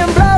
can blow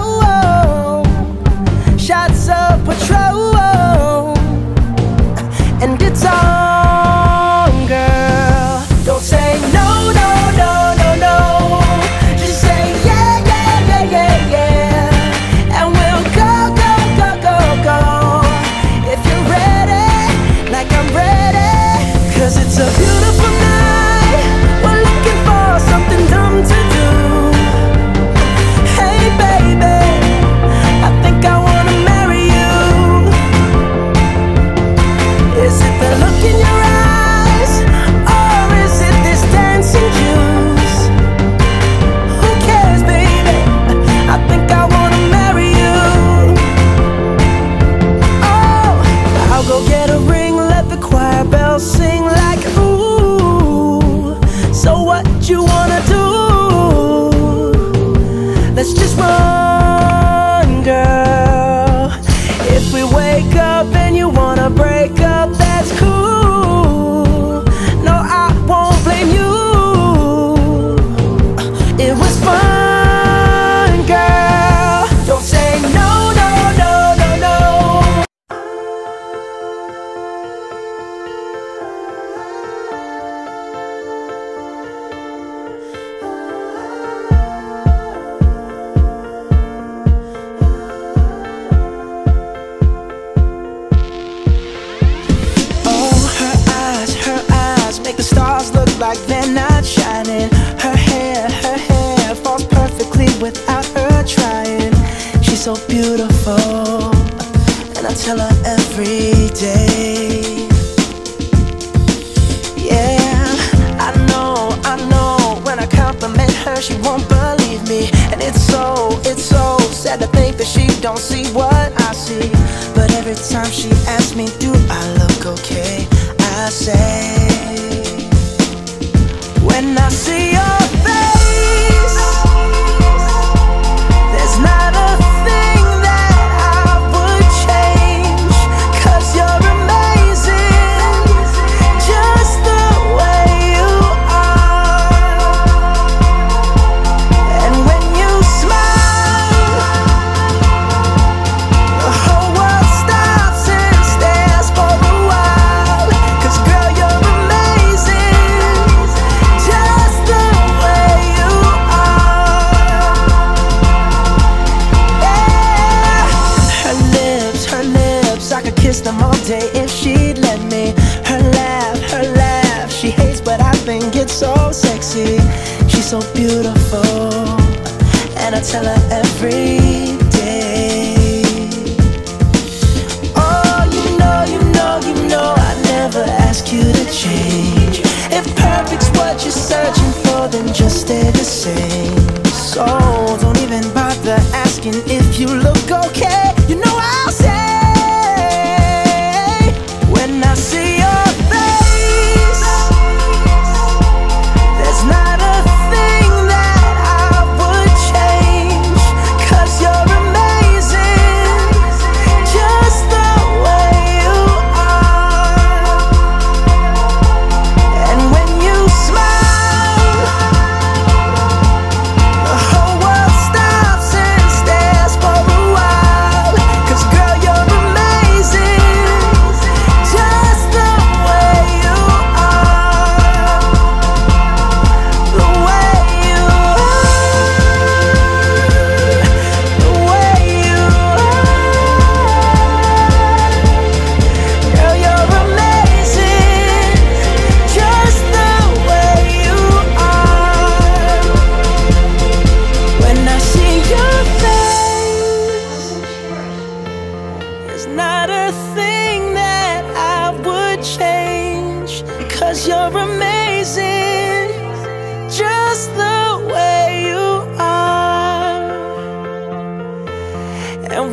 don't see what I see. But every time she asks me do I look okay? I say so beautiful And I tell her every day. Oh, you know, you know, you know I never ask you to change. If perfect's what you're searching for Then just stay the same.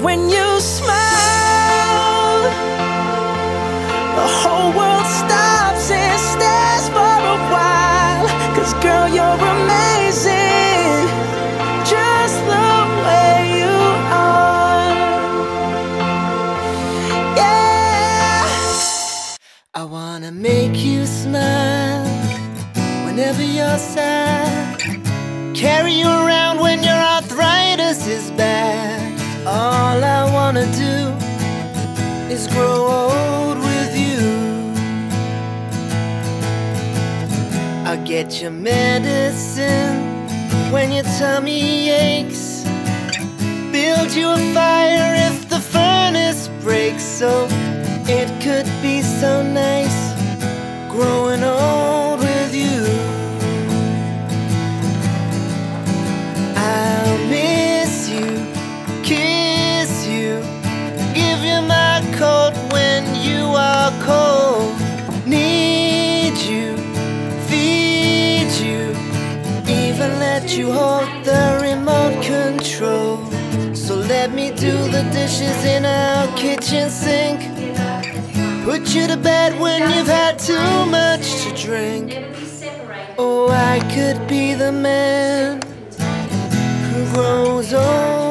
When you smile. The whole world stops and stares for a while. Cause girl, you're amazing. Just the way you are. Yeah. I wanna make you smile whenever you're sad. Carry you around when your arthritis is bad. All I wanna do is grow old with you. I'll get your medicine when your tummy aches. Build you a fire if the furnace breaks. So it could be so nice growing old let me do the dishes in our kitchen sink. Put you to bed when you've had too much to drink. Oh, I could be the man who grows old.